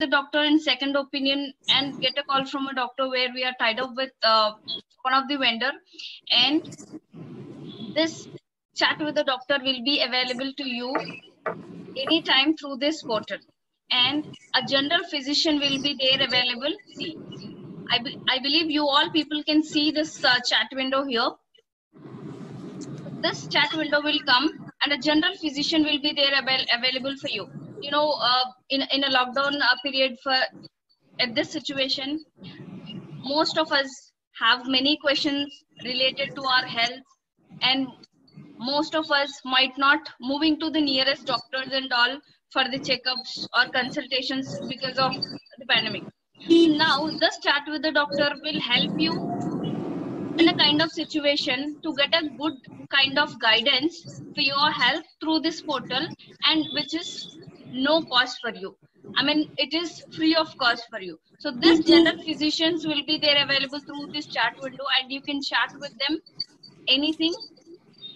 the doctor in second opinion and get a call from a doctor where we are tied up with uh, one of the vendor. And this chat with the doctor will be available to you anytime through this portal. And a general physician will be there available. See I, be, I believe you all people can see this uh, chat window here. This chat window will come and a general physician will be there avail- available for you you know uh, in, in a lockdown uh, period for at this situation most of us have many questions related to our health and most of us might not moving to the nearest doctors and all for the checkups or consultations because of the pandemic. Now this chat with the doctor will help you in a kind of situation to get a good kind of guidance for your health through this portal and which is no cost for you. I mean it is free of cost for you. So this general physicians will be there available through this chat window and you can chat with them anything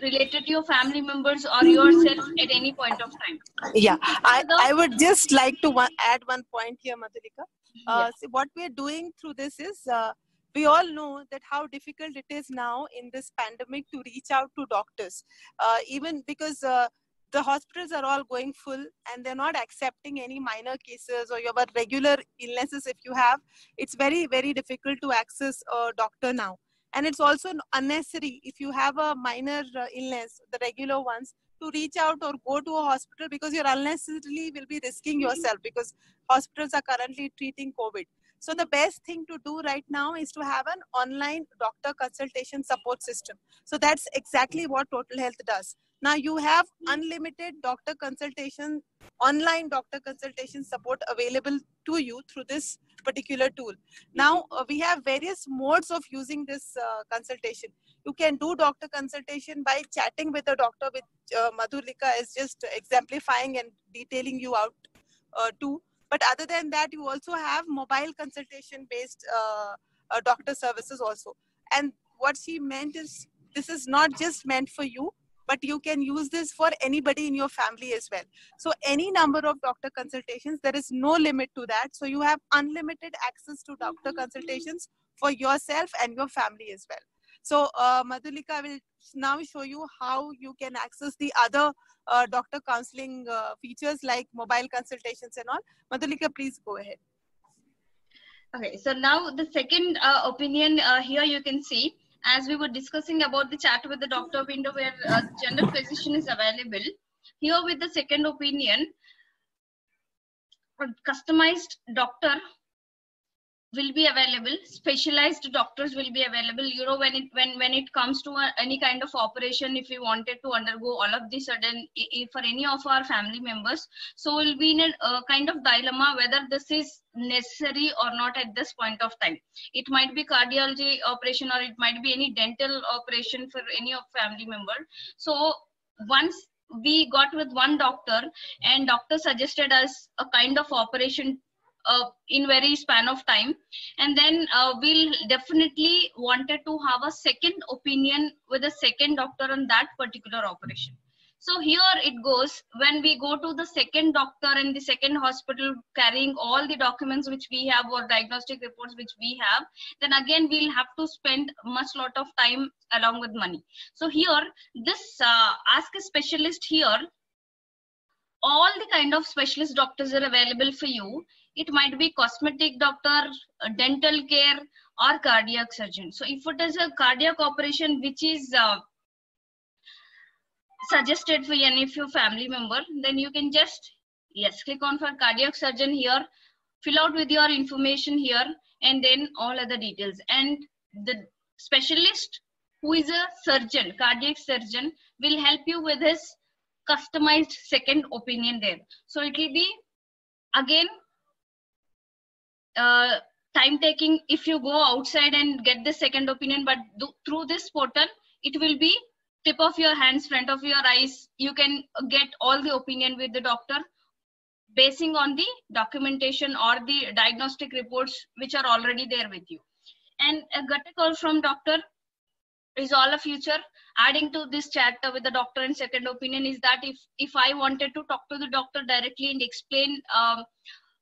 related to your family members or yourself at any point of time. Yeah i, I would just like to one, add one point here madhulika. Uh, Yeah. see, what we're doing through this is uh, we all know that how difficult it is now in this pandemic to reach out to doctors. Uh, even because uh, the hospitals are all going full and they're not accepting any minor cases or your regular illnesses if you have it's very very difficult to access a doctor now. And it's also unnecessary if you have a minor uh, illness the regular ones to reach out or go to a hospital because you're unnecessarily will be risking yourself because hospitals are currently treating covid. So the best thing to do right now is to have an online doctor consultation support system. So that's exactly what total health does now you have unlimited doctor consultation online doctor consultation support available to you through this particular tool. Now uh, we have various modes of using this uh, consultation. You can do doctor consultation by chatting with a doctor with uh, madhulika is just exemplifying and detailing you out uh, too. But other than that you also have mobile consultation based uh, uh, doctor services also. And what she meant is this is not just meant for you but you can use this for anybody in your family as well. So any number of doctor consultations there is no limit to that. So you have unlimited access to doctor consultations for yourself and your family as well. So uh, madhulika will now show you how you can access the other uh, doctor counseling uh, features like mobile consultations and all. Madhulika please go ahead. Okay, so now the second uh, opinion uh, here you can see as we were discussing about the chat with the doctor window where uh, general physician is available. Here with the second opinion, a customized doctor will be available. Specialized doctors will be available. You know when it when when it comes to a, any kind of operation if we wanted to undergo all of the sudden for any of our family members so we'll be in a kind of dilemma whether this is necessary or not at this point of time. It might be cardiology operation or it might be any dental operation for any of family member. So once we got with one doctor and doctor suggested us a kind of operation in very span of time. And then uh, we'll definitely wanted to have a second opinion with a second doctor on that particular operation. So here it goes. When we go to the second doctor in the second hospital carrying all the documents which we have or diagnostic reports which we have then again we'll have to spend much lot of time along with money. So here this uh, ask a specialist here. All the kind of specialist doctors are available for you it might be cosmetic doctor dental care or cardiac surgeon. So if it is a cardiac operation which is uh, suggested for any of your family member then you can just yes click on for cardiac surgeon here fill out with your information here and then all other details. And the specialist who is a surgeon cardiac surgeon will help you with his customized second opinion there. So it will be again uh, time taking if you go outside and get the second opinion but do, through this portal it will be tip of your hands front of your eyes. You can get all the opinion with the doctor basing on the documentation or the diagnostic reports which are already there with you. And a gut call from doctor is all a future. Adding to this chat with the doctor and second opinion is that if if i wanted to talk to the doctor directly and explain um,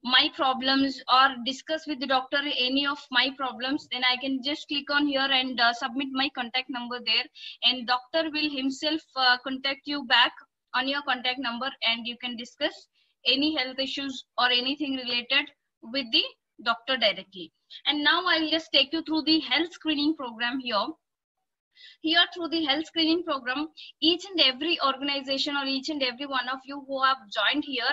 my problems or discuss with the doctor any of my problems then i can just click on here and uh, submit my contact number there. And doctor will himself uh, contact you back on your contact number and you can discuss any health issues or anything related with the doctor directly. And now i'll just take you through the health screening program here. Here through the health screening program each and every organization or each and every one of you who have joined here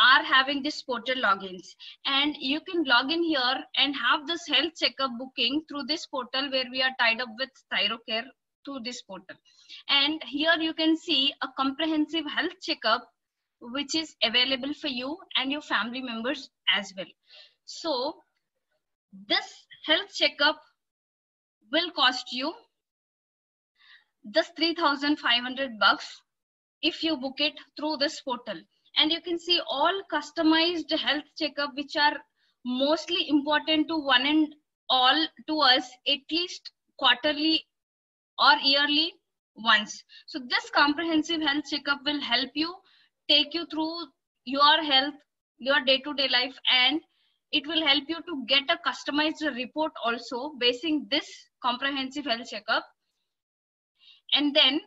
are having this portal logins. And you can log in here and have this health checkup booking through this portal where we are tied up with thyrocare through this portal. And here you can see a comprehensive health checkup which is available for you and your family members as well. So this health checkup will cost you this 3500 bucks if you book it through this portal and you can see all customized health checkup which are mostly important to one and all to us at least quarterly or yearly once so this comprehensive health checkup will help you take you through your health your day to day life and it will help you to get a customized report also basing this comprehensive health checkup. And then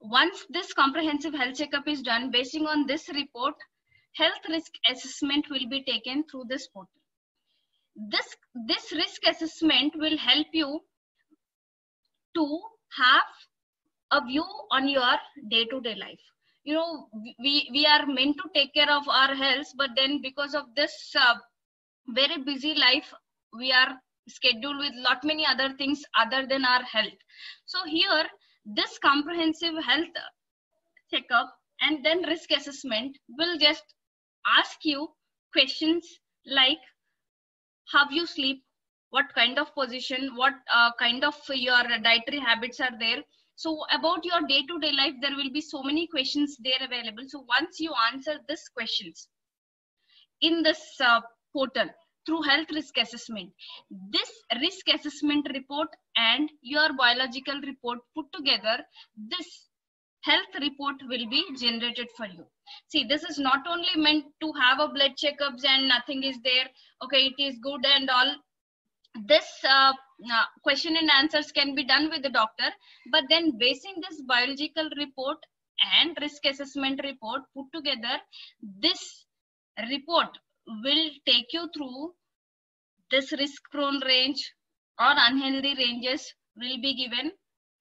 once this comprehensive health checkup is done, basing on this report, health risk assessment will be taken through this portal. This, this risk assessment will help you to have a view on your day-to-day -day life. You know, we, we are meant to take care of our health, but then because of this uh, very busy life, we are scheduled with lot many other things other than our health. So here, this comprehensive health checkup and then risk assessment will just ask you questions like how you sleep what kind of position what uh, kind of your dietary habits are there. So about your day to day life there will be so many questions there available. So once you answer these questions in this uh, portal through health risk assessment. This risk assessment report and your biological report put together, this health report will be generated for you. See, this is not only meant to have a blood checkups and nothing is there. Okay, it is good and all. This uh, uh, question and answers can be done with the doctor, but then basing this biological report and risk assessment report put together, this report will take you through this risk prone range or unhealthy ranges will be given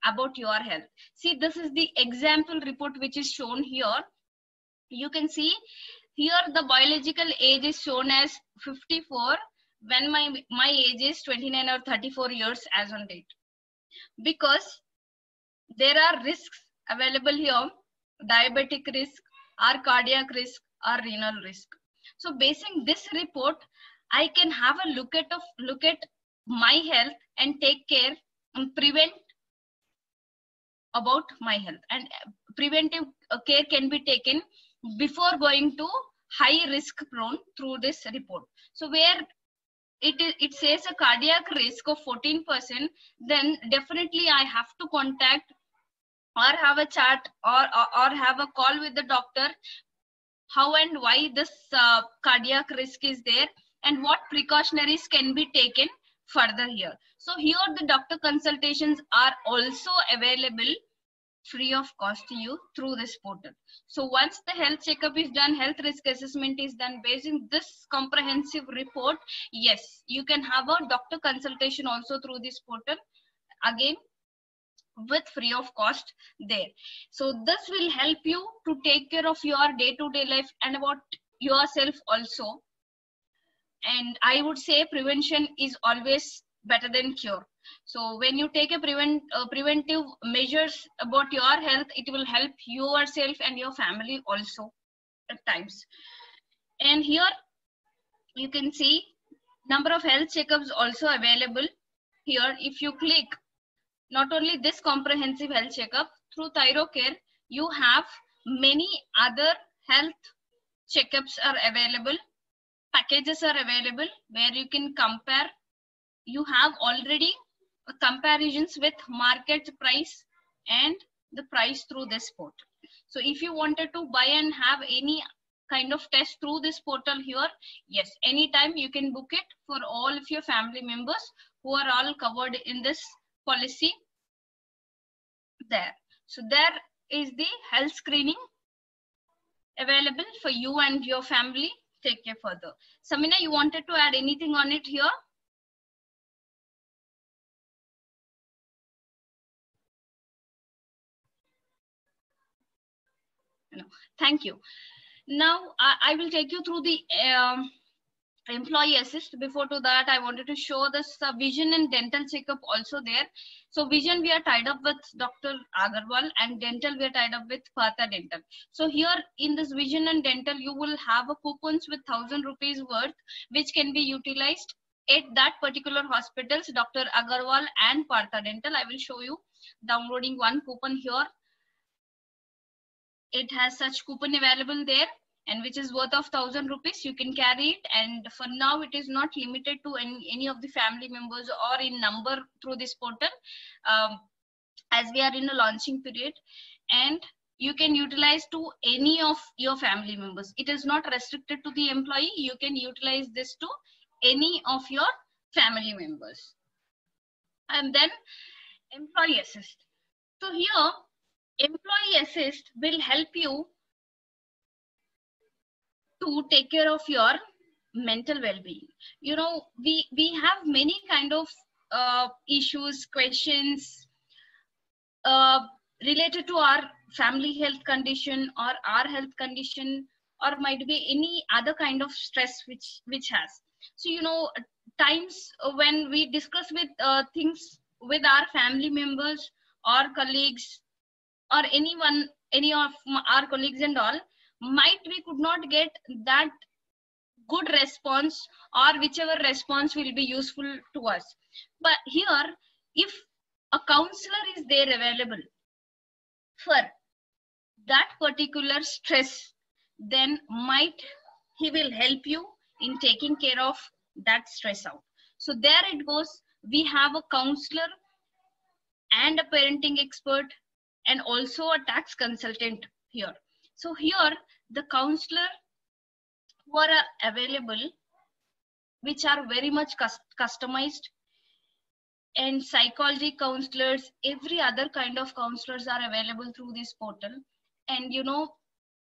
about your health. See, this is the example report which is shown here. You can see here the biological age is shown as 54 when my, my age is 29 or 34 years as on date. Because there are risks available here, diabetic risk, or cardiac risk, or renal risk. So basing this report, I can have a look at of look at my health and take care and prevent about my health. And preventive uh, care can be taken before going to high risk prone through this report. So where it it says a cardiac risk of 14 percent then definitely i have to contact or have a chat or, or, or have a call with the doctor how and why this uh, cardiac risk is there and what precautionaries can be taken further here. So here the doctor consultations are also available free of cost to you through this portal. So once the health checkup is done, health risk assessment is done based on this comprehensive report, yes, you can have a doctor consultation also through this portal. Again, with free of cost there. So this will help you to take care of your day-to-day -day life and about yourself also. And i would say prevention is always better than cure. So when you take a prevent uh, preventive measures about your health it will help yourself and your family also at times. And here you can see number of health checkups also available. Here if you click not only this comprehensive health checkup through thyrocare you have many other health checkups are available packages are available where you can compare. You have already comparisons with market price and the price through this portal. So if you wanted to buy and have any kind of test through this portal here yes anytime you can book it for all of your family members who are all covered in this policy there. So there is the health screening available for you and your family. Take care further. Samina you wanted to add anything on it here? No. Thank you. Now I, I will take you through the um, employee assist. Before to that i wanted to show this uh, vision and dental checkup also there. So vision we are tied up with dr agarwal and dental we are tied up with Partha dental. So here in this vision and dental you will have a coupons with thousand rupees worth which can be utilized at that particular hospitals dr agarwal and Partha dental. I will show you downloading one coupon here. It has such coupon available there and which is worth of thousand rupees you can carry it. And for now it is not limited to any, any of the family members or in number through this portal um, as we are in a launching period. And you can utilize to any of your family members. It is not restricted to the employee. You can utilize this to any of your family members. And then employee assist. So here employee assist will help you to take care of your mental well-being. You know we we have many kind of uh, issues questions uh, related to our family health condition or our health condition or might be any other kind of stress which which has. So you know times when we discuss with uh, things with our family members or colleagues or anyone any of our colleagues and all might we could not get that good response or whichever response will be useful to us. But here if a counselor is there available for that particular stress then might he will help you in taking care of that stress out. So there it goes. We have a counselor and a parenting expert and also a tax consultant here so here the counselor who are available which are very much customized and psychology counselors every other kind of counselors are available through this portal. And you know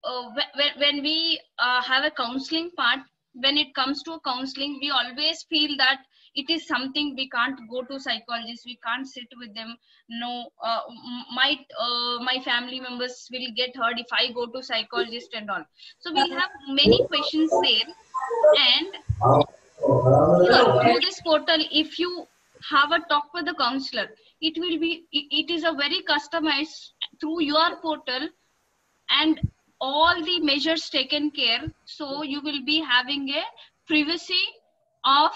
uh, when, when we uh, have a counseling part when it comes to counseling we always feel that it is something we can't go to psychologists we can't sit with them. No uh, my uh, my family members will get hurt if i go to psychologist and all. So we have many questions there. And through this portal if you have a talk with the counselor it will be it is a very customized through your portal and all the measures taken care. So you will be having a privacy of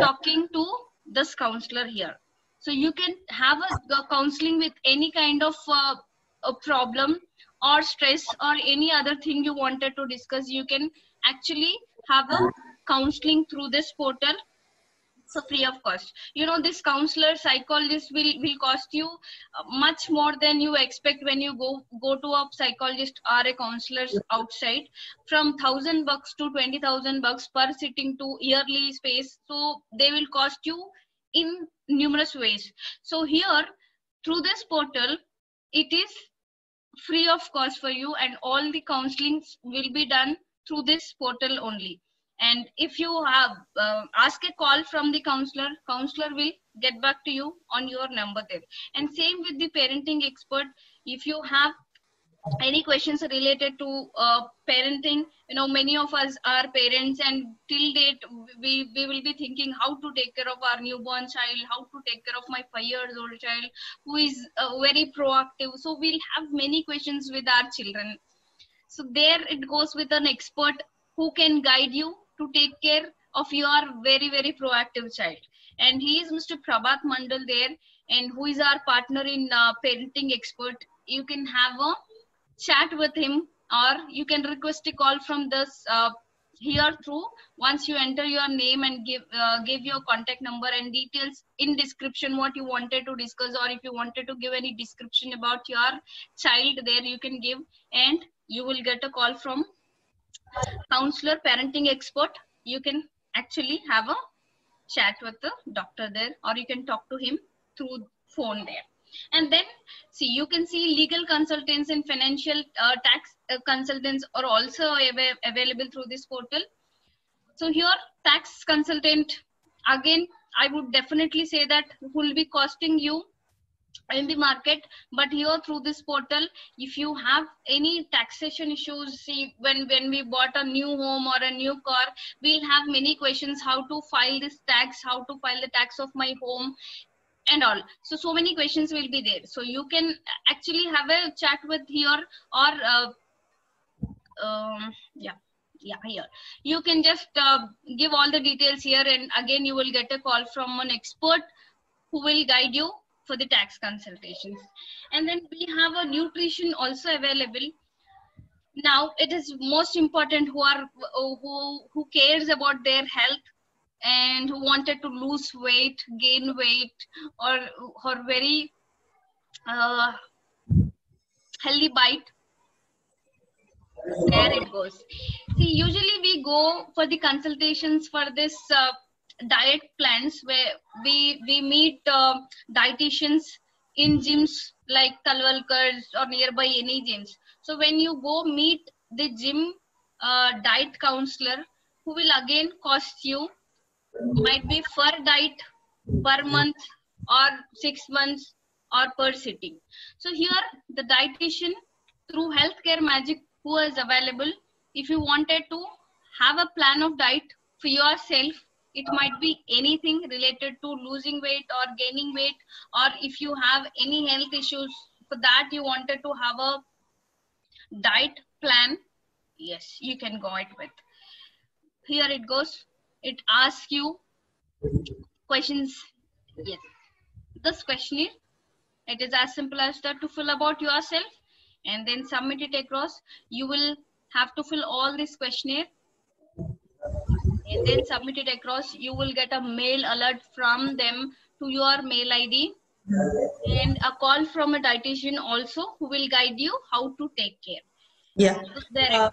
talking to this counselor here. So you can have a, a counseling with any kind of uh, a problem or stress or any other thing you wanted to discuss. You can actually have a counseling through this portal so free of cost. You know this counselor psychologist will will cost you uh, much more than you expect when you go go to a psychologist or a counselor outside. From 1000 bucks to 20000 bucks per sitting to yearly space. So they will cost you in numerous ways. So here through this portal it is free of cost for you and all the counselings will be done through this portal only and if you have uh, ask a call from the counselor counselor will get back to you on your number there. And same with the parenting expert if you have any questions related to uh, parenting you know many of us are parents and till date we, we will be thinking how to take care of our newborn child how to take care of my five years old child who is uh, very proactive. So we'll have many questions with our children. So there it goes with an expert who can guide you to take care of your very very proactive child. And he is mr prabhat mandal there and who is our partner in uh, parenting expert. You can have a chat with him or you can request a call from this uh, here through. Once you enter your name and give uh, give your contact number and details in description what you wanted to discuss or if you wanted to give any description about your child there you can give and you will get a call from counselor, parenting expert, you can actually have a chat with the doctor there or you can talk to him through phone there. And then see you can see legal consultants and financial uh, tax uh, consultants are also av- available through this portal. So here tax consultant again i would definitely say that will be costing you in the market but here through this portal if you have any taxation issues see when when we bought a new home or a new car we'll have many questions how to file this tax how to file the tax of my home and all. So so many questions will be there. So you can actually have a chat with here or uh, um, yeah yeah here. You can just uh, give all the details here and again you will get a call from an expert who will guide you for the tax consultations. And then we have a nutrition also available. Now it is most important who are who who cares about their health and who wanted to lose weight gain weight or or very uh, healthy bite there it goes. See usually we go for the consultations for this uh, diet plans where we we meet uh, dietitians in gyms like Talwalkars or nearby any gyms. So when you go meet the gym uh, diet counselor, who will again cost you might be per diet per month or six months or per sitting. So here the dietitian through healthcare magic who is available. If you wanted to have a plan of diet for yourself it might be anything related to losing weight or gaining weight or if you have any health issues for that you wanted to have a diet plan yes you can go it with. Here it goes. It asks you questions. Yes. This questionnaire it is as simple as that to fill about yourself and then submit it across. You will have to fill all this questionnaire and then submit it across you will get a mail alert from them to your mail id and a call from a dietitian also who will guide you how to take care Yeah. Uh,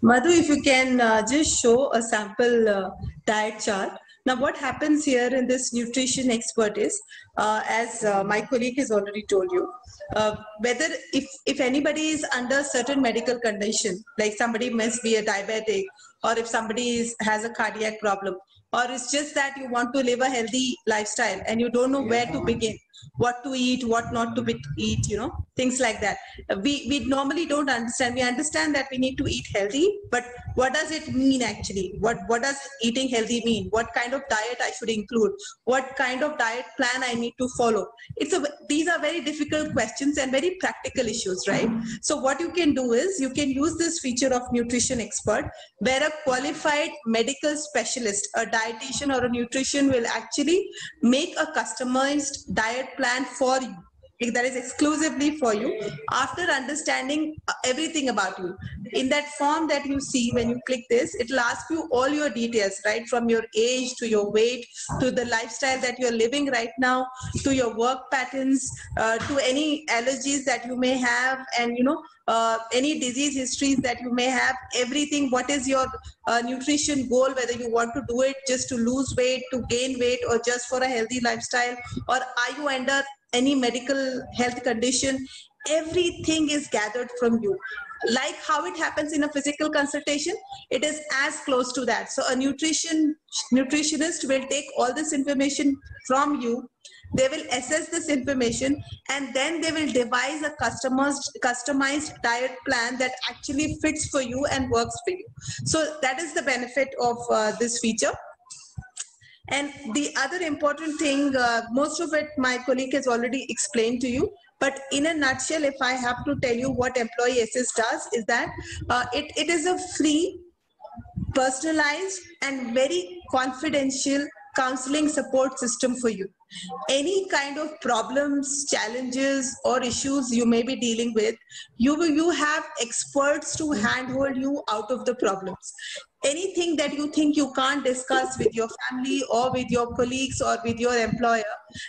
Madhu, if you can uh, just show a sample uh, diet chart. Now, what happens here in this nutrition expert is, uh, as uh, my colleague has already told you, uh, whether if, if anybody is under certain medical condition, like somebody must be a diabetic, or if somebody is, has a cardiac problem, or it's just that you want to live a healthy lifestyle and you don't know where to begin, what to eat, what not to eat, you know, things like that. We, we normally don't understand. We understand that we need to eat healthy, but what does it mean actually? What, what does eating healthy mean? What kind of diet I should include? What kind of diet plan I need to follow? It's a, these are very difficult questions and very practical issues, right? So what you can do is you can use this feature of nutrition expert where a qualified medical specialist, a dietitian or a nutrition will actually make a customized diet plan for you that is exclusively for you after understanding uh, everything about you. In that form that you see when you click this it will ask you all your details right? From your age to your weight to the lifestyle that you're living right now to your work patterns uh, to any allergies that you may have and you know uh, any disease histories that you may have everything. What is your uh, nutrition goal whether you want to do it just to lose weight to gain weight or just for a healthy lifestyle? Or are you under any medical health condition everything is gathered from you. Like how it happens in a physical consultation it is as close to that. So a nutrition nutritionist will take all this information from you. They will assess this information and then they will devise a customized customized diet plan that actually fits for you and works for you. So that is the benefit of uh, this feature and the other important thing, uh, most of it my colleague has already explained to you. But in a nutshell, if I have to tell you what Employee Assist does, is that uh, it, it is a free, personalized, and very confidential counseling support system for you. Any kind of problems, challenges, or issues you may be dealing with, you you have experts to handhold you out of the problems anything that you think you can't discuss with your family or with your colleagues or with your employer,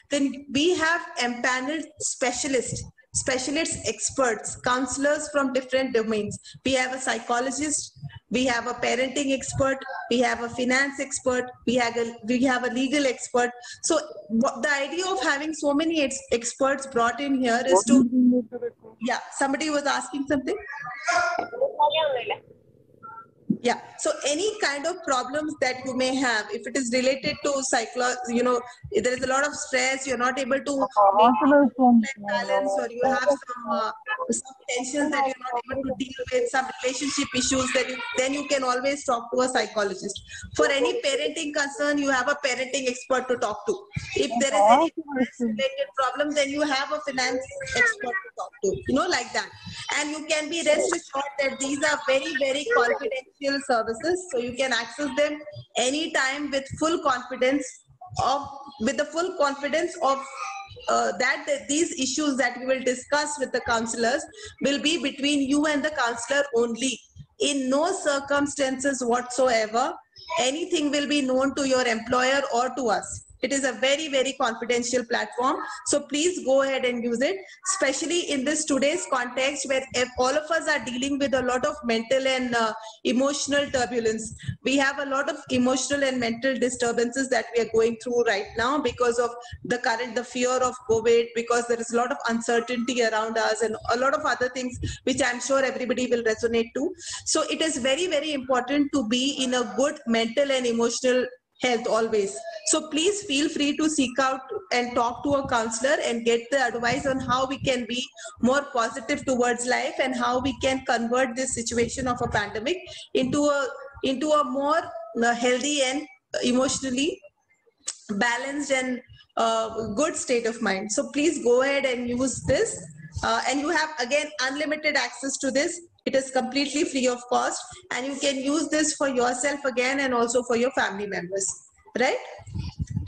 then we have empaneled specialists, specialists, experts, counselors from different domains. We have a psychologist, we have a parenting expert, we have a finance expert, we have a, we have a legal expert. So what, the idea of having so many ex- experts brought in here is to, yeah, somebody was asking something. Yeah. So any kind of problems that you may have, if it is related to psycho, you know, there is a lot of stress, you're not able to balance, or you have some uh, some tensions that you're not able to deal with, some relationship issues, that you, then you can always talk to a psychologist. For any parenting concern, you have a parenting expert to talk to. If there is any related problem, then you have a finance expert to talk to. You know, like that. And you can be rest assured that these are very, very confidential services, so you can access them anytime with full confidence of with the full confidence of uh, that, these issues that we will discuss with the counselors will be between you and the counselor only. In no circumstances whatsoever, anything will be known to your employer or to us. It is a very, very confidential platform. So please go ahead and use it, especially in this today's context where all of us are dealing with a lot of mental and uh, emotional turbulence. We have a lot of emotional and mental disturbances that we are going through right now because of the current, the fear of COVID, because there is a lot of uncertainty around us and a lot of other things which I'm sure everybody will resonate to. So it is very, very important to be in a good mental and emotional health always. So please feel free to seek out and talk to a counselor and get the advice on how we can be more positive towards life and how we can convert this situation of a pandemic into a into a more uh, healthy and emotionally balanced and uh, good state of mind. So please go ahead and use this. Uh, and you have again unlimited access to this. It is completely free of cost and you can use this for yourself again and also for your family members, right?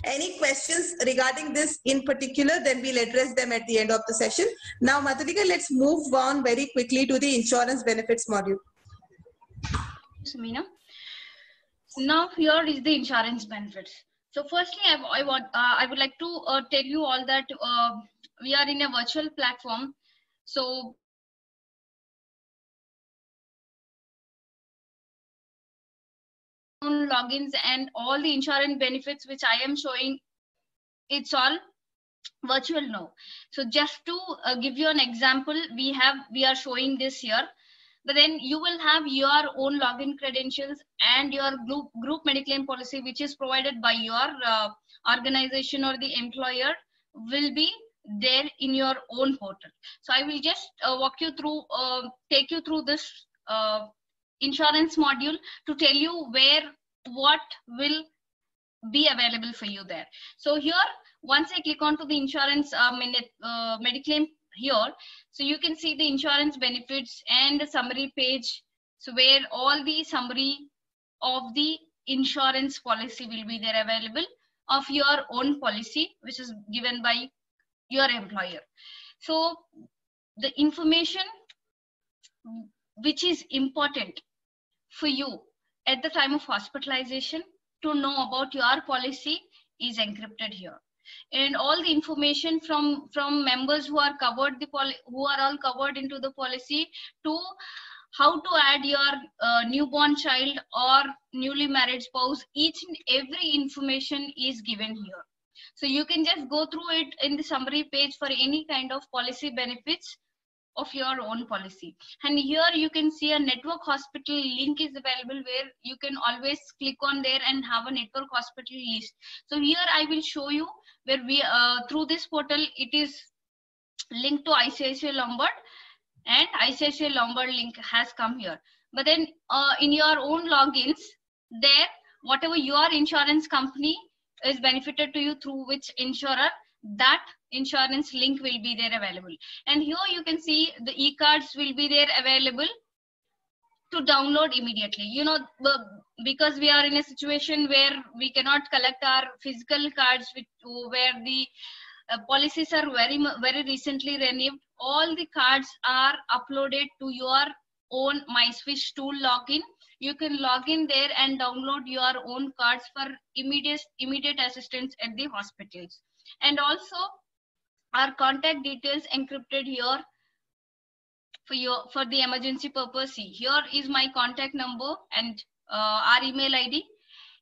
Any questions regarding this in particular, then we'll address them at the end of the session. Now, Madhulika, let's move on very quickly to the insurance benefits module. Samina. Now here is the insurance benefits. So firstly, I, I want uh, I would like to uh, tell you all that uh, we are in a virtual platform. So logins and all the insurance benefits which I am showing, it's all virtual now. So just to uh, give you an example, we have we are showing this here but then you will have your own login credentials and your group group mediclaim policy which is provided by your uh, organization or the employer will be there in your own portal so i will just uh, walk you through uh, take you through this uh, insurance module to tell you where what will be available for you there. So here once i click on to the insurance uh, uh mediclaim here so you can see the insurance benefits and the summary page so where all the summary of the insurance policy will be there available of your own policy which is given by your employer. So the information which is important for you at the time of hospitalization to know about your policy is encrypted here. And all the information from from members who are covered the poli- who are all covered into the policy to how to add your uh, newborn child or newly married spouse each and every information is given here. So you can just go through it in the summary page for any kind of policy benefits of your own policy and here you can see a network hospital link is available where you can always click on there and have a network hospital list so here i will show you where we uh, through this portal it is linked to ICICI Lombard and ICICI Lombard link has come here. But then uh, in your own logins, there whatever your insurance company is benefited to you through which insurer, that insurance link will be there available. And here you can see the e-cards will be there available to download immediately. You know, because we are in a situation where we cannot collect our physical cards which, where the uh, policies are very very recently renewed all the cards are uploaded to your own myswish tool login you can log in there and download your own cards for immediate immediate assistance at the hospitals and also our contact details encrypted here for your for the emergency purpose. Here is my contact number and uh, our email id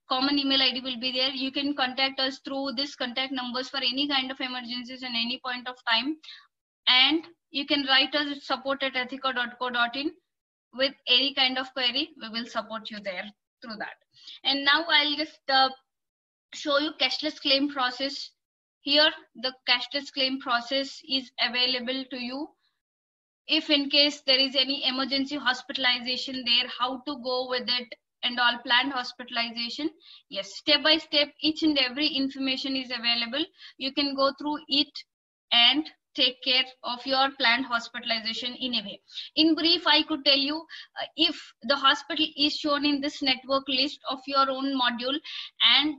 common email id will be there. You can contact us through this contact numbers for any kind of emergencies and any point of time. And you can write us at support at ethika.co.in with any kind of query. We will support you there through that. And now i'll just uh, show you cashless claim process here the cashless claim process is available to you. If in case there is any emergency hospitalization there how to go with it and all planned hospitalization? Yes step by step each and every information is available. You can go through it and take care of your planned hospitalization in a way. In brief i could tell you uh, if the hospital is shown in this network list of your own module and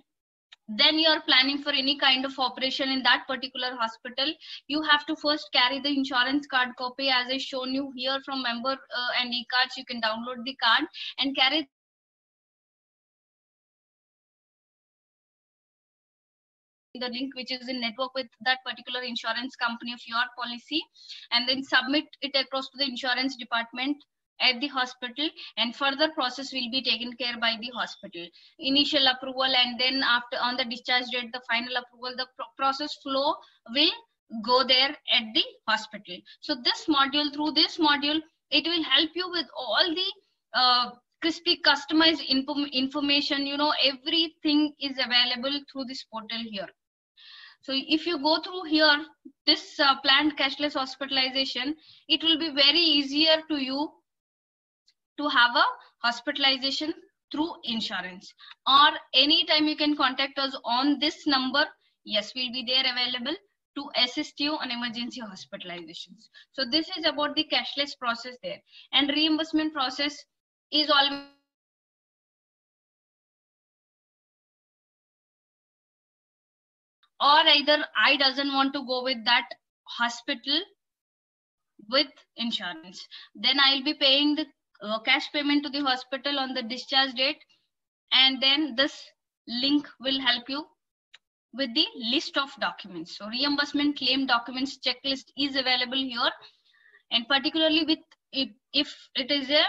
then you are planning for any kind of operation in that particular hospital. You have to first carry the insurance card copy. As i shown you here from member uh, and e-cards you can download the card and carry the link which is in network with that particular insurance company of your policy and then submit it across to the insurance department at the hospital and further process will be taken care by the hospital. Initial approval and then after on the discharge date the final approval the pro process flow will go there at the hospital. So this module through this module it will help you with all the uh, crispy customized info information. You know everything is available through this portal here. So if you go through here, this uh, planned cashless hospitalization, it will be very easier to you to have a hospitalization through insurance or anytime you can contact us on this number. Yes, we'll be there available to assist you on emergency hospitalizations. So this is about the cashless process there and reimbursement process is always or either I doesn't want to go with that hospital with insurance. Then I'll be paying the uh, cash payment to the hospital on the discharge date. And then this link will help you with the list of documents. So reimbursement claim documents checklist is available here. And particularly with if, if it is a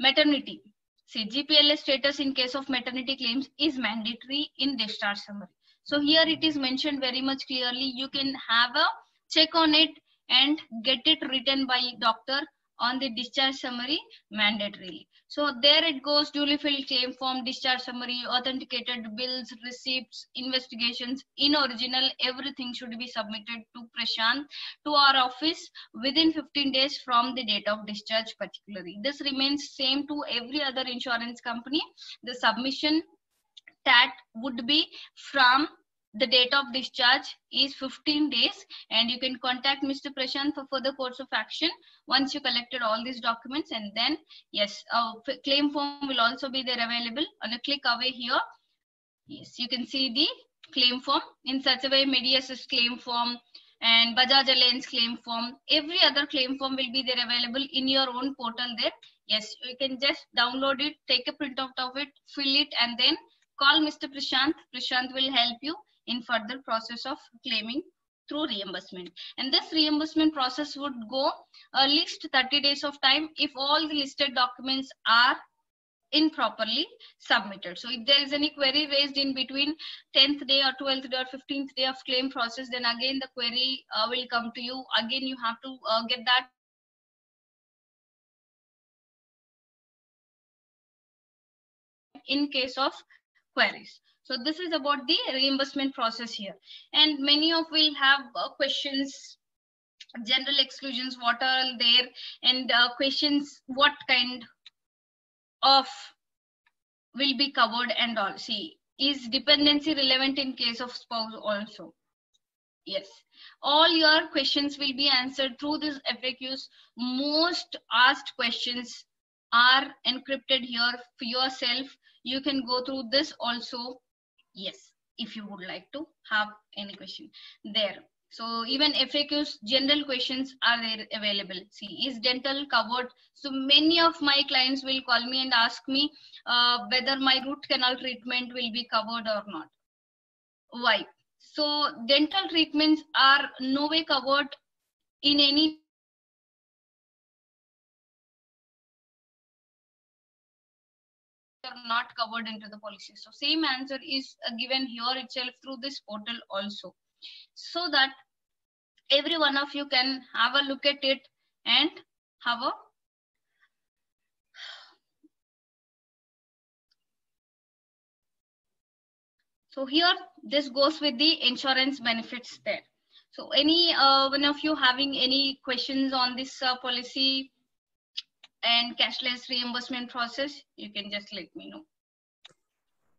maternity. See, GPLA status in case of maternity claims is mandatory in discharge summary. So here it is mentioned very much clearly. You can have a check on it and get it written by doctor on the discharge summary mandatorily. So there it goes, duly filled claim form, discharge summary, authenticated bills, receipts, investigations, in original, everything should be submitted to Prashant to our office within 15 days from the date of discharge particularly. This remains same to every other insurance company. The submission that would be from the date of discharge is 15 days and you can contact Mr. Prashant for further course of action once you collected all these documents and then yes, a claim form will also be there available on a click away here. Yes, you can see the claim form in such a way Medi Assist claim form and Bajaj Allianz claim form. Every other claim form will be there available in your own portal there. Yes, you can just download it, take a printout of it, fill it and then call Mr. Prashant. Prashant will help you in further process of claiming through reimbursement. And this reimbursement process would go at least 30 days of time if all the listed documents are improperly submitted. So if there is any query raised in between 10th day or 12th day or 15th day of claim process, then again the query uh, will come to you. Again, you have to uh, get that in case of queries. So this is about the reimbursement process here. And many of will have uh, questions, general exclusions, what are there, and uh, questions, what kind of will be covered and all. See, is dependency relevant in case of spouse also? Yes. All your questions will be answered through these FAQs. Most asked questions are encrypted here for yourself. You can go through this also yes if you would like to have any question there. So even faqs general questions are there available. See is dental covered? So many of my clients will call me and ask me uh, whether my root canal treatment will be covered or not. Why? So dental treatments are no way covered in any are not covered into the policy. So same answer is uh, given here itself through this portal also. So that every one of you can have a look at it and have a So here, this goes with the insurance benefits there. So any uh, one of you having any questions on this uh, policy and cashless reimbursement process, you can just let me know.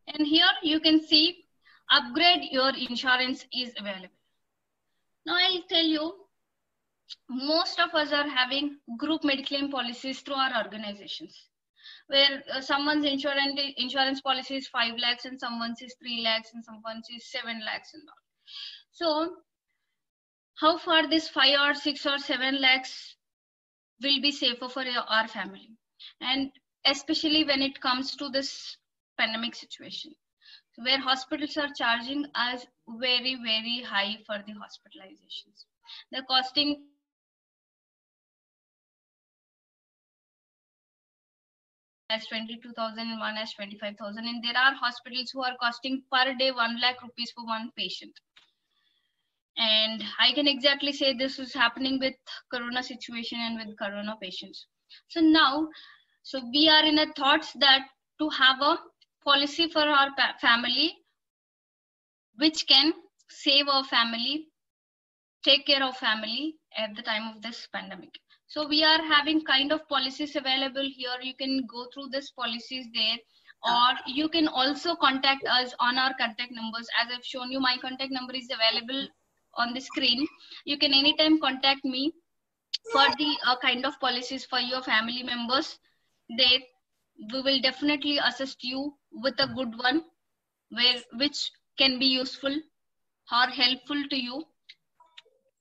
And here you can see upgrade your insurance is available. Now I'll tell you, most of us are having group mediclaim policies through our organizations where uh, someone's insurance insurance policy is 5 lakhs and someone's is 3 lakhs and someone's is 7 lakhs and all. So how far this 5 or 6 or 7 lakhs will be safer for our family. And especially when it comes to this pandemic situation where hospitals are charging us very very high for the hospitalizations. They're costing as 22,000 one as 25,000 and there are hospitals who are costing per day 1 lakh rupees for one patient and i can exactly say this is happening with corona situation and with corona patients so now so we are in a thoughts that to have a policy for our family which can save our family take care of family at the time of this pandemic so we are having kind of policies available here. You can go through these policies there or you can also contact us on our contact numbers. As I've shown you, my contact number is available on the screen. You can anytime contact me for the uh, kind of policies for your family members. There, we will definitely assist you with a good one where which can be useful or helpful to you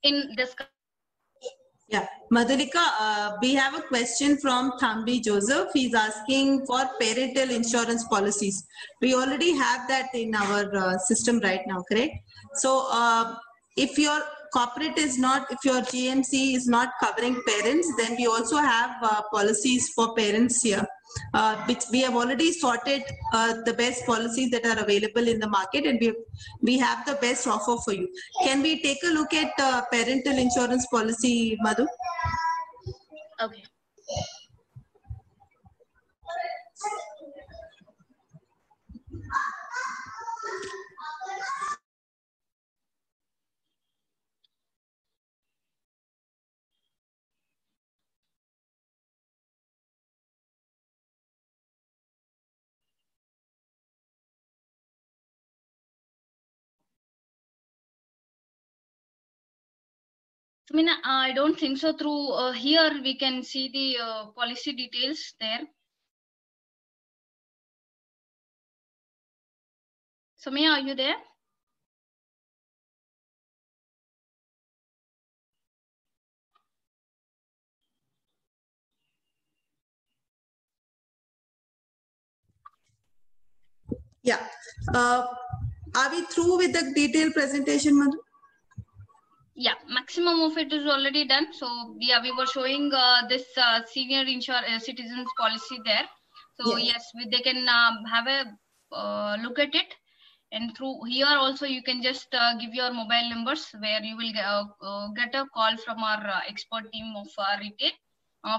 in this yeah, Madhulika, uh, we have a question from Thambi Joseph. He's asking for parental insurance policies. We already have that in our uh, system right now, correct? So uh, if your corporate is not, if your GMC is not covering parents, then we also have uh, policies for parents here. Uh, which we have already sorted uh, the best policies that are available in the market and we have, we have the best offer for you. Can we take a look at uh, parental insurance policy, Madhu? Okay. I mean, I don't think so. Through uh, here, we can see the uh, policy details there. So, Samia, are you there? Yeah. Uh, are we through with the detailed presentation, Madhu? Yeah maximum of it is already done. So yeah we were showing uh, this uh, senior insure uh, citizens policy there. So yes, yes we, they can um, have a uh, look at it. And through here also you can just uh, give your mobile numbers where you will get, uh, get a call from our expert team of retail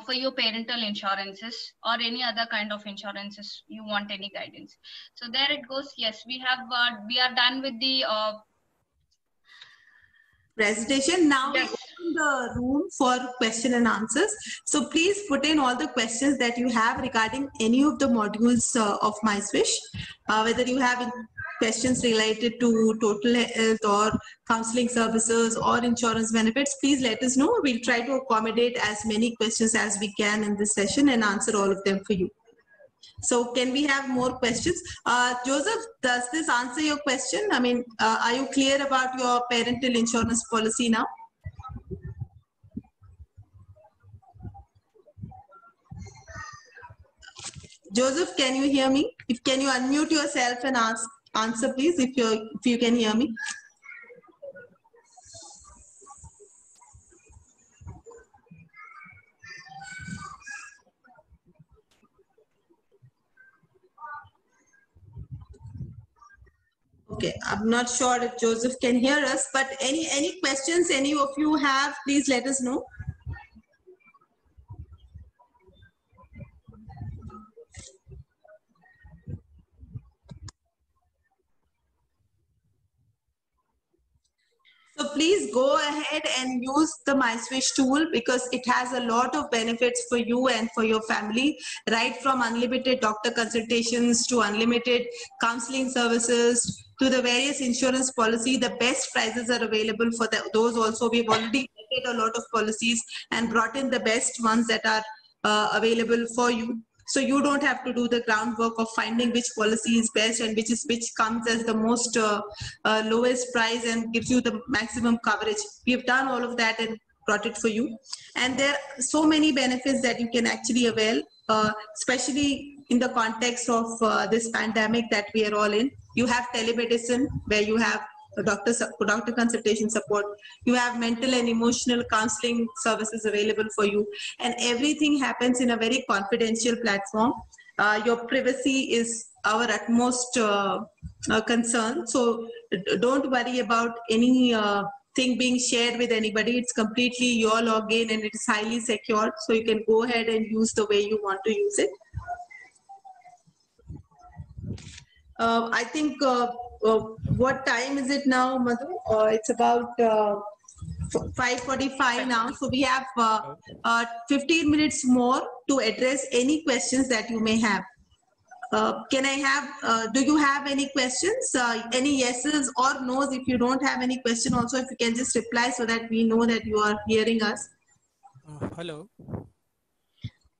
for your parental insurances or any other kind of insurances you want any guidance. So there it goes. Yes we have we are done with the presentation. Now yes. we open the room for question and answers. So please put in all the questions that you have regarding any of the modules uh, of MySwish, uh, whether you have questions related to total health or counseling services or insurance benefits, please let us know. We'll try to accommodate as many questions as we can in this session and answer all of them for you. So can we have more questions? Uh, Joseph, does this answer your question? I mean, uh, are you clear about your parental insurance policy now? Joseph, can you hear me? If can you unmute yourself and ask answer, please, if you if you can hear me. Okay, I'm not sure if Joseph can hear us, but any any questions any of you have, please let us know. So please go ahead and use the MySwish tool because it has a lot of benefits for you and for your family, right from unlimited doctor consultations to unlimited counseling services to the various insurance policy. The best prices are available for the, those also. We've already vetted a lot of policies and brought in the best ones that are uh, available for you. So you don't have to do the groundwork of finding which policy is best and which is which comes as the most uh, uh, lowest price and gives you the maximum coverage. We've done all of that and brought it for you. And there are so many benefits that you can actually avail, uh, especially in the context of uh, this pandemic that we are all in. You have telemedicine where you have doctor doctor consultation support. You have mental and emotional counseling services available for you. And everything happens in a very confidential platform. Uh, your privacy is our utmost uh, uh, concern. So don't worry about any uh, thing being shared with anybody. It's completely your login and it's highly secured so you can go ahead and use the way you want to use it uh, I think uh, uh, what time is it now, Madhu? Uh, it's about uh, 5.45 now. So we have uh, uh, 15 minutes more to address any questions that you may have. Uh, can I have, uh, do you have any questions? Uh, any yeses or no's? If you don't have any question also, if you can just reply so that we know that you are hearing us. Uh, hello.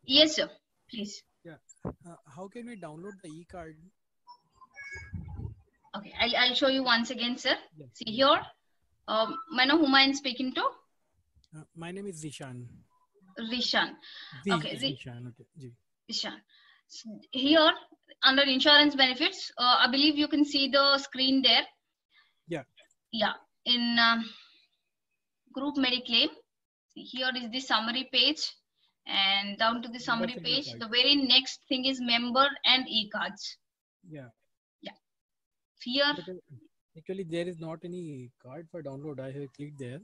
Yes, sir. Please. Yeah. Uh, how can we download the e-card? Okay, I'll, I'll show you once again, sir. Yes. See here. Um, I know whom I'm speaking to? Uh, my name is. Rishan. Z, Okay, Zishan. Okay. Rishan. Here, under insurance benefits, uh, I believe you can see the screen there. Yeah. Yeah. In um group Mediclaim, see, here is the summary page. And down to the summary page, the very next thing is member and e-cards. Yeah. Uh, actually, there is not any card for download. I have clicked there.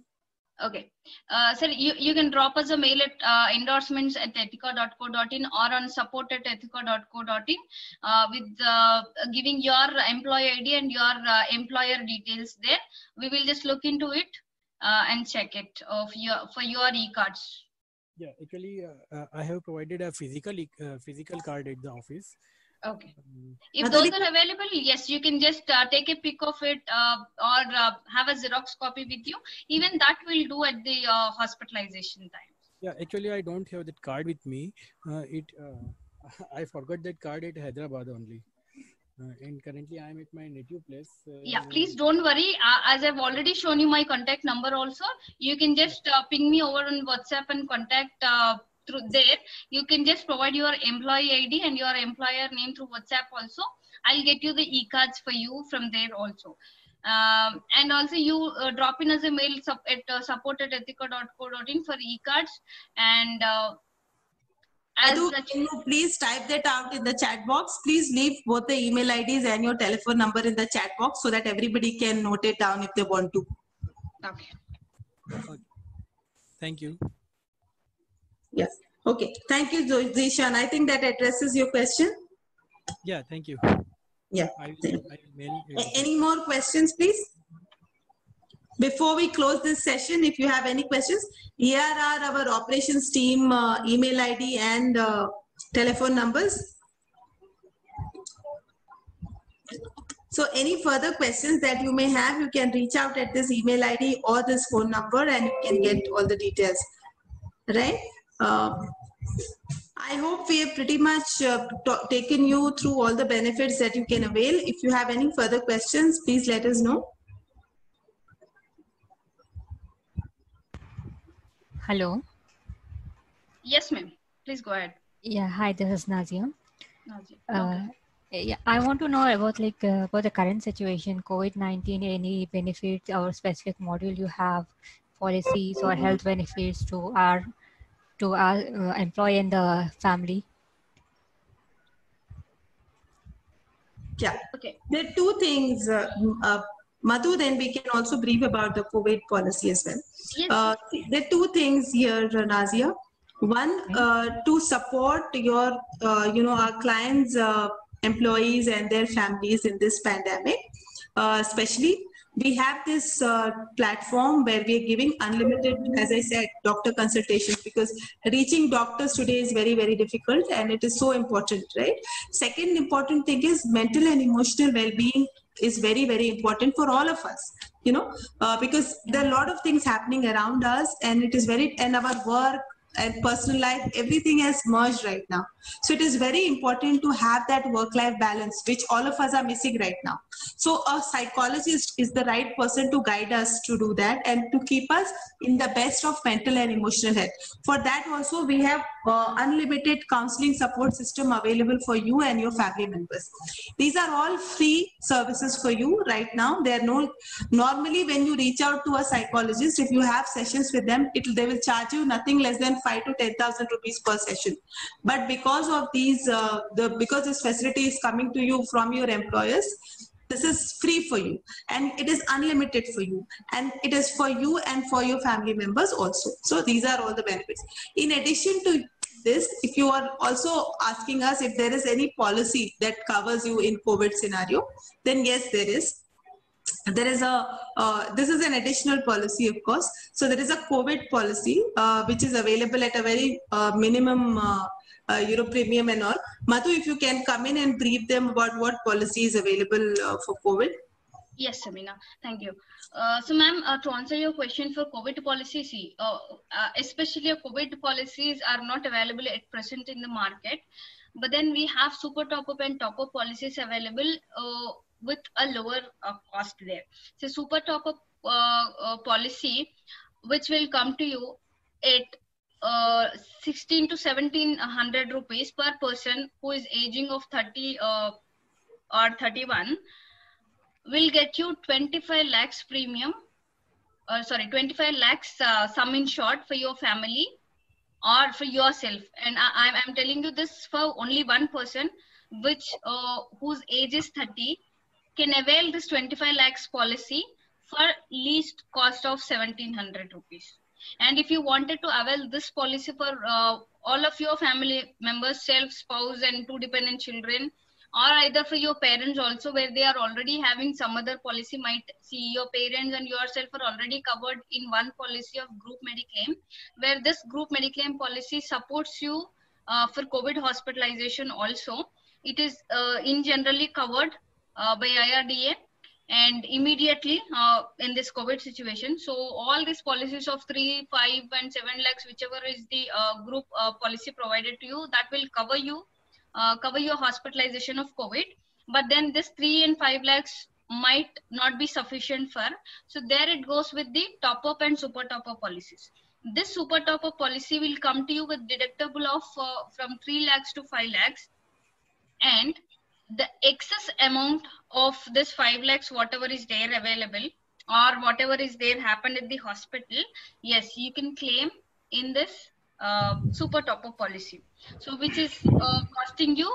Okay. Uh, sir, you, you can drop us a mail at uh, endorsements at ethika.co.in or on support at ethika.co.in uh, with uh, giving your employee ID and your uh, employer details there. We will just look into it uh, and check it of your for your e-cards. Yeah. Actually, uh, I have provided a physical physical card at the office. Okay. If Madhuri- those are available, yes, you can just uh, take a pic of it uh, or uh, have a Xerox copy with you. Even that will do at the uh, hospitalization time. yeah. Actually, I don't have that card with me. Uh, it. Uh, I forgot that card at Hyderabad only. Uh, and currently, I am at my native place. Uh, yeah please don't worry uh, as i've already shown you my contact number also you can just uh, ping me over on whatsapp and contact uh, through there you can just provide your employee id and your employer name through whatsapp also i'll get you the e-cards for you from there also um, and also you uh, drop in as a mail sup- at uh, support at ethika.co.in for e-cards and uh, as Madhu, can you please type that out in the chat box? Please leave both the email IDs and your telephone number in the chat box so that everybody can note it down if they want to. okay Thank you. Yes. Okay. Thank you, Zishan. I think that addresses your question. Yeah. Thank you. Yeah. I I will mail. A- Any more questions, please? Before we close this session, if you have any questions, here are our operations team uh, email ID and uh, telephone numbers. So any further questions that you may have, you can reach out at this email ID or this phone number and you can get all the details. Right? Uh, I hope we have pretty much uh, taken you through all the benefits that you can avail. If you have any further questions, please let us know. Hello. yes ma'am please go ahead Yeah, hi, this is Nazia. Nazia. Uh, yeah, I want to know about like uh, about the current situation, COVID-19, any benefits or specific module you have, policies or health benefits to our to our uh, employee and the family. Yeah. Okay. There are two things, uh, uh, Madhu, then we can also brief about the COVID policy as well. Yes. Uh, there are two things here, Nazia. One, uh, to support your, uh, you know, our clients, uh, employees and their families in this pandemic, uh, especially we have this uh, platform where we are giving unlimited, as I said, doctor consultations because reaching doctors today is very, very difficult and it is so important, right? Second important thing is mental and emotional well-being is very, very important for all of us, you know, uh, because there are a lot of things happening around us and it is very, and our work, and personal life everything has merged right now. So it is very important to have that work life balance which all of us are missing right now. So a psychologist is the right person to guide us to do that and to keep us in the best of mental and emotional health. For that also we have uh, unlimited counseling support system available for you and your family members these are all free services for you right now they are no normally when you reach out to a psychologist if you have sessions with them it they will charge you nothing less than five to ten thousand rupees per session. But because of these, uh, the because this facility is coming to you from your employers, this is free for you and it is unlimited for you and it is for you and for your family members also. So these are all the benefits. In addition to this, if you are also asking us if there is any policy that covers you in COVID scenario, then yes, there is there is a uh, this is an additional policy of course so there is a covid policy uh, which is available at a very uh, minimum uh, you know premium and all madhu if you can come in and brief them about what policy is available uh, for covid Yes, Samina. Thank you. Uh, so, ma'am, uh, to answer your question for COVID policies, uh, uh, especially COVID policies are not available at present in the market, but then we have super top up and top up policies available uh, with a lower uh, cost there. So, super top up policy, which will come to you at uh, 16 to 1700 rupees per person who is aging of 30 uh, or 31 will get you 25 lakhs premium uh, sorry 25 lakhs uh, sum insured for your family or for yourself. And I, I'm, telling you this for only one person which uh, whose age is 30 can avail this 25 lakhs policy for least cost of 1700 rupees and if you wanted to avail this policy for uh, all of your family members self spouse and two dependent children or either for your parents also where they are already having some other policy might see your parents and yourself are already covered in one policy of group mediclaim where this group mediclaim policy supports you uh, for covid hospitalization also. It is uh, in generally covered uh, by irda and immediately uh, in this covid situation so all these policies of 3 5 and 7 lakhs whichever is the uh, group uh, policy provided to you that will cover you uh, cover your hospitalization of COVID. But then this three and five lakhs might not be sufficient for. So there it goes with the top up and super top up policies. This super top up policy will come to you with deductible of uh, from three lakhs to five lakhs, and the excess amount of this five lakhs, whatever is there available or whatever is there happened at the hospital, yes, you can claim in this uh, super top up policy. So which is uh, costing you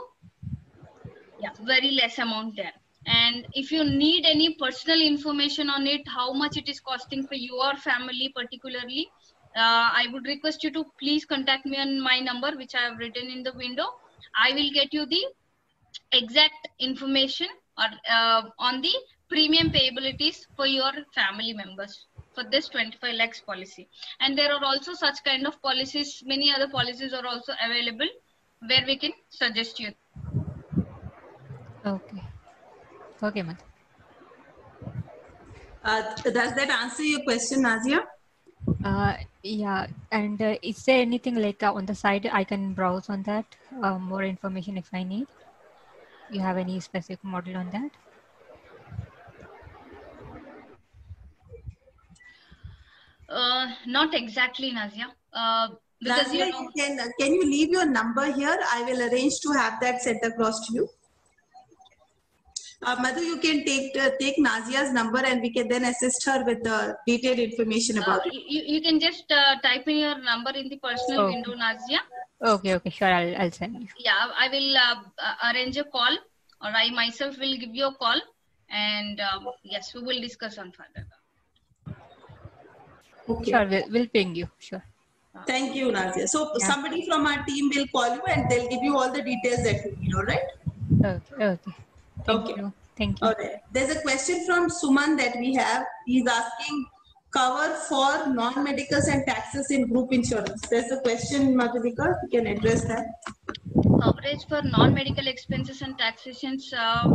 yeah very less amount there. And if you need any personal information on it how much it is costing for your family particularly uh, i would request you to please contact me on my number which i have written in the window. I will get you the exact information or uh, on the premium payabilities for your family members for this 25 lakhs policy and there are also such kind of policies many other policies are also available where we can suggest you Okay. Okay, ma'am. uh, does that answer your question nazia Uh, yeah, and uh, is there anything like uh, on the side I can browse on that? Uh, more information if I need. You have any specific model on that? uh, not exactly nazia uh, because you know can can you leave your number here i will arrange to have that sent across to you uh, Madhu, you can take uh, take Nazia's number and we can then assist her with the detailed information uh, about it. you, you can just uh, type in your number in the personal Okay. window nazia Okay, okay, sure. I'll, I'll send you. yeah i will uh, uh, arrange a call or I myself will give you a call and um, yes, we will discuss on further. Okay. Sure, we'll, we'll ping you. Sure. Thank you, Nazia. So Yeah. somebody from our team will call you and they'll give you all the details that you need, all right? Okay. Okay. Thank Okay. you. Thank you. All right. There's a question from Suman that we have. He's asking cover for non-medicals and taxes in group insurance. There's a question, Madhulika, you can address that. Coverage for non-medical expenses and taxations. Uh,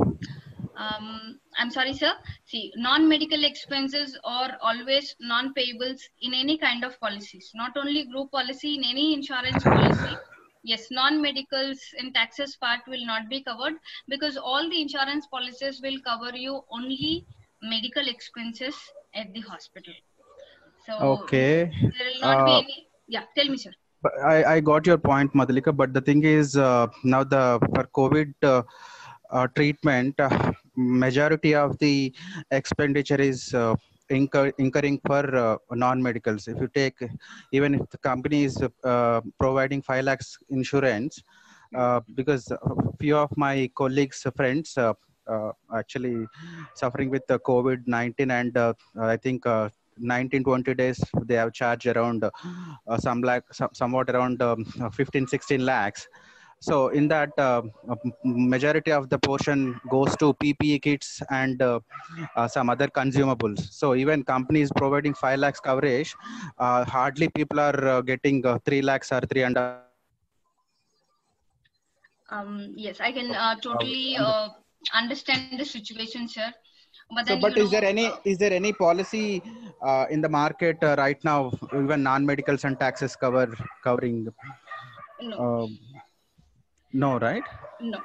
um, I'm sorry, sir. See, non-medical expenses are always non-payables in any kind of policies, not only group policy, in any insurance policy. Yes, non-medicals and taxes part will not be covered because all the insurance policies will cover you only medical expenses at the hospital. So Okay. there will not be Uh, any. Yeah, tell me, sir. I, I got your point, Madhulika. But the thing is, uh, now the for COVID uh, uh, treatment, uh, majority of the expenditure is uh, incur, incurring for uh, non-medicals. If you take, even if the company is uh, providing five lakhs insurance, uh, because a few of my colleagues, friends, uh, uh, actually suffering with the COVID-19, and uh, I think. Uh, 19 20 days they have charged around uh, some like some, somewhat around um, uh, 15 16 lakhs. So in that uh, majority of the portion goes to ppe kits and uh, uh, some other consumables. So even companies providing 5 lakhs coverage uh, hardly people are uh, getting uh, 3 lakhs or 3 and a Um, yes, I can uh, totally uh, understand the situation, sir. But so but is there any uh, is there any policy uh, in the market uh, right now even non-medicals and taxes cover covering no, um, no right no.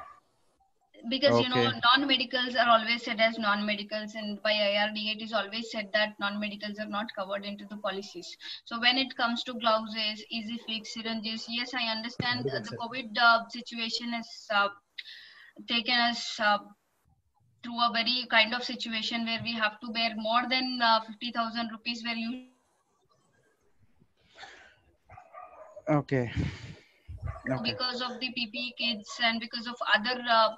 Because you know, non-medicals are always said as non-medicals, and by IRDA it is always said that non-medicals are not covered into the policies. So when it comes to gloves, easy fix, syringes, yes, I understand uh, the COVID uh, situation has uh, taken us uh, through a very kind of situation where we have to bear more than uh, 50,000 rupees where you okay okay because of the PPE kits and because of other uh,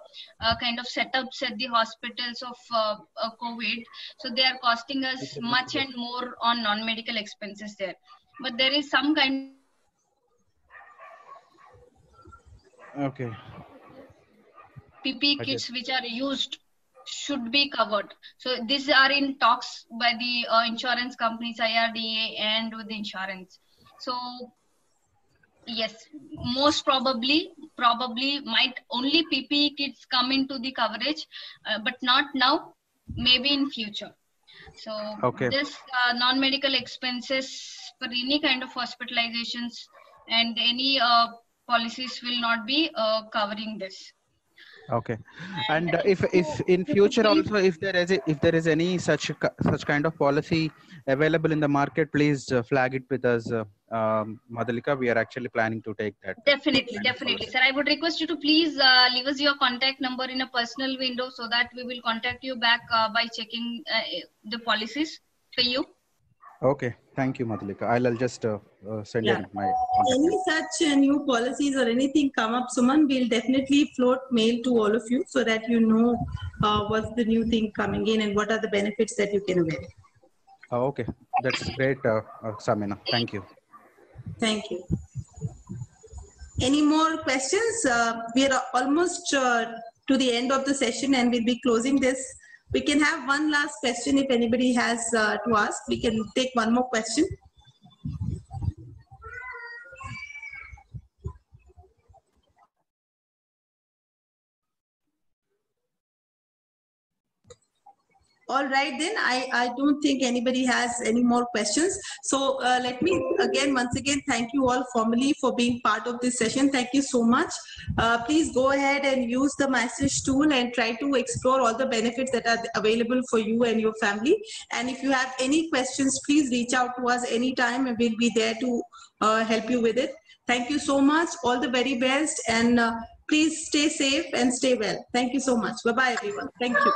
uh, kind of setups at the hospitals of uh, uh, COVID. So they are costing us much and more on non-medical expenses there. But there is some kind okay PPE I kits which are used should be covered. So these are in talks by the uh, insurance companies, IRDA, and with the insurance. So yes, most probably, probably might only PPE kits come into the coverage, uh, but not now. Maybe in future. So Okay. this uh, non-medical expenses for any kind of hospitalizations and any uh, policies will not be uh, covering this. Okay and uh, if if in future also if there is a, if there is any such such kind of policy available in the market please uh, flag it with us uh, um, madhulika we are actually planning to take that Definitely, definitely, sir. I would request you to please uh, leave us your contact number in a personal window so that we will contact you back uh, by checking uh, the policies for you. Okay thank you madhulika i'll, I'll just uh, uh, send Yeah. in my contact. Any such uh, new policies or anything come up, Suman, we'll definitely float mail to all of you so that you know uh, what's the new thing coming in and what are the benefits that you can avail. Oh, okay that's great uh, uh, samina thank you Thank you. Any more questions? Uh, we are almost uh, to the end of the session and we'll be closing this. We can have one last question if anybody has uh, to ask. We can take one more question. All right, then I, I don't think anybody has any more questions. So uh, let me again, once again, thank you all formally for being part of this session. Thank you so much. Uh, please go ahead and use the MySwish tool and try to explore all the benefits that are available for you and your family. And if you have any questions, please reach out to us anytime and we'll be there to uh, help you with it. Thank you so much. All the very best and uh, please stay safe and stay well. Thank you so much. Bye-bye, everyone. Thank you.